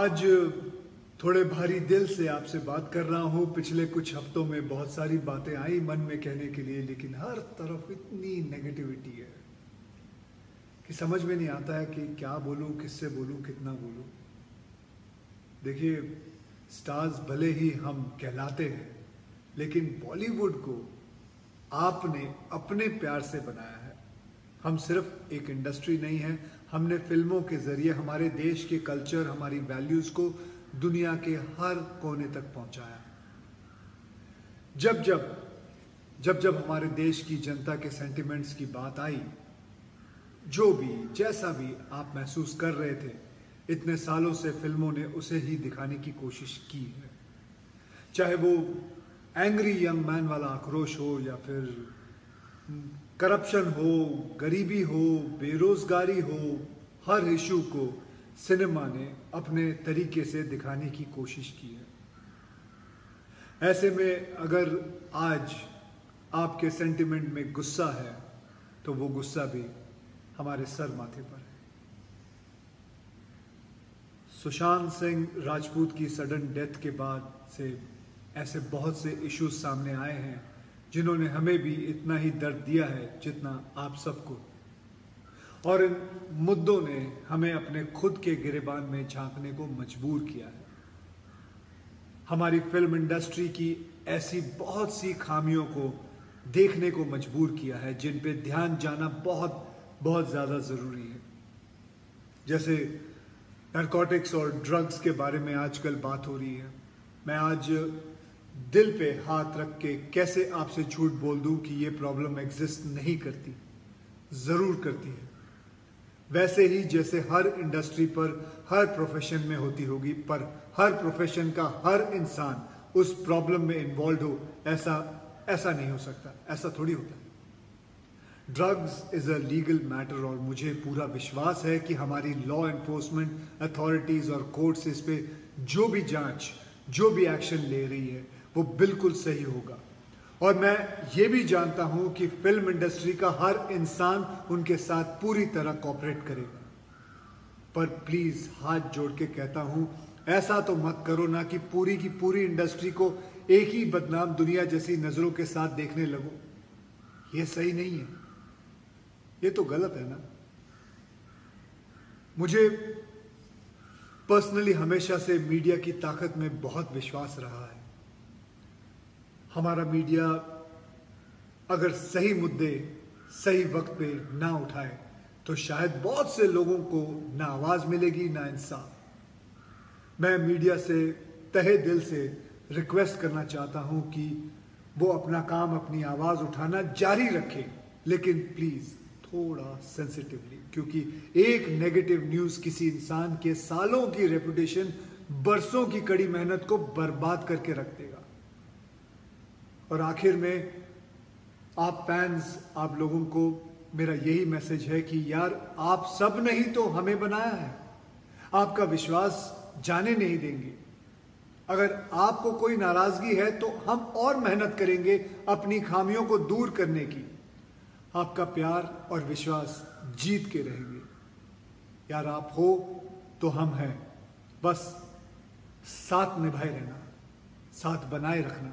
आज थोड़े भारी दिल से आपसे बात कर रहा हूँ। पिछले कुछ हफ्तों में बहुत सारी बातें आई मन में कहने के लिए, लेकिन हर तरफ़ इतनी नेगेटिविटी है कि समझ में नहीं आता है कि क्या बोलूँ, किससे बोलूँ, कितना बोलूँ। देखिए स्टार्स भले ही हम कहलाते हैं, लेकिन बॉलीवुड को आपने अपने प्यार से बनाया है। हम सिर्फ़ एक इंडस्ट्री नहीं है, हमने फ़िल्मों के ज़रिए हमारे देश के कल्चर, हमारी वैल्यूज़ को दुनिया के हर कोने तक पहुँचाया। जब जब जब जब हमारे देश की जनता के सेंटिमेंट्स की बात आई, जो भी, जैसा भी आप महसूस कर रहे थे, इतने सालों से फ़िल्मों ने उसे ही दिखाने की कोशिश की है। चाहे वो एंग्री यंग मैन वाला आक्रोश हो या फिर करप्शन हो, गरीबी हो, बेरोजगारी हो, हर इशू को सिनेमा ने अपने तरीके से दिखाने की कोशिश की है। ऐसे में अगर आज आपके सेंटिमेंट में गुस्सा है तो वो गुस्सा भी हमारे सर माथे पर है। सुशांत सिंह राजपूत की सडन डेथ के बाद से ऐसे बहुत से इश्यूज़ सामने आए हैं। जिन्होंने हमें भी इतना ही दर्द दिया है जितना आप सबको। और इन मुद्दों ने हमें अपने खुद के गिरेबान में झांकने को मजबूर किया है। हमारी फ़िल्म इंडस्ट्री की ऐसी बहुत सी खामियों को देखने को मजबूर किया है, जिन पे ध्यान जाना बहुत बहुत ज़्यादा ज़रूरी है। जैसे नरकोटिक्स और ड्रग्स के बारे में आजकल बात हो रही है। मैं आज दिल पे हाथ रख के कैसे आपसे झूठ बोल दूँ कि ये प्रॉब्लम एग्जिस्ट नहीं करती? ज़रूर करती है। वैसे ही जैसे हर इंडस्ट्री पर हर प्रोफेशन में होती होगी, पर हर प्रोफेशन का हर इंसान उस प्रॉब्लम में इन्वॉल्व हो, ऐसा ऐसा नहीं हो सकता, ऐसा थोड़ी होता है। Drugs is a legal matter और मुझे पूरा विश्वास है कि हमारी लॉ एनफोर्समेंट अथॉरिटीज और कोर्ट्स इस पे जो भी जाँच, जो भी एक्शन ले रही है वो बिल्कुल सही होगा। और मैं ये भी जानता हूँ कि फ़िल्म इंडस्ट्री का हर इंसान उनके साथ पूरी तरह कॉपरेट करेगा। पर प्लीज़ हाथ जोड़ के कहता हूँ, ऐसा तो मत करो ना कि पूरी की पूरी इंडस्ट्री को एक ही बदनाम दुनिया जैसी नज़रों के साथ देखने लगो। ये सही नहीं है। ये तो गलत है ना। मुझे पर्सनली हमेशा से मीडिया की ताकत में बहुत विश्वास रहा है। हमारा मीडिया अगर सही मुद्दे, सही वक्त पे ना उठाए तो शायद बहुत से लोगों को ना आवाज़ मिलेगी, ना इंसाफ। मैं मीडिया से, तहे दिल से रिक्वेस्ट करना चाहता हूँ कि वो अपना काम, अपनी आवाज़ उठाना जारी रखे, लेकिन प्लीज़ थोड़ा सेंसिटिवली क्योंकि एक नेगेटिव न्यूज़ किसी इंसान के सालों की रेपुटेशन बरसों की कड़ी मेहनत को बर्बाद करके रख देगा। और आखिर में आप फैंस आप लोगों को मेरा यही मैसेज है कि यार, आप सब नहीं तो हमें बनाया है। आपका विश्वास जाने नहीं देंगे। अगर आपको कोई नाराज़गी है तो हम और मेहनत करेंगे अपनी खामियों को दूर करने की। आपका प्यार और विश्वास जीत के रहेंगे। यार, आप हो तो हम हैं। बस साथ निभाए रहना, साथ बनाए रखना।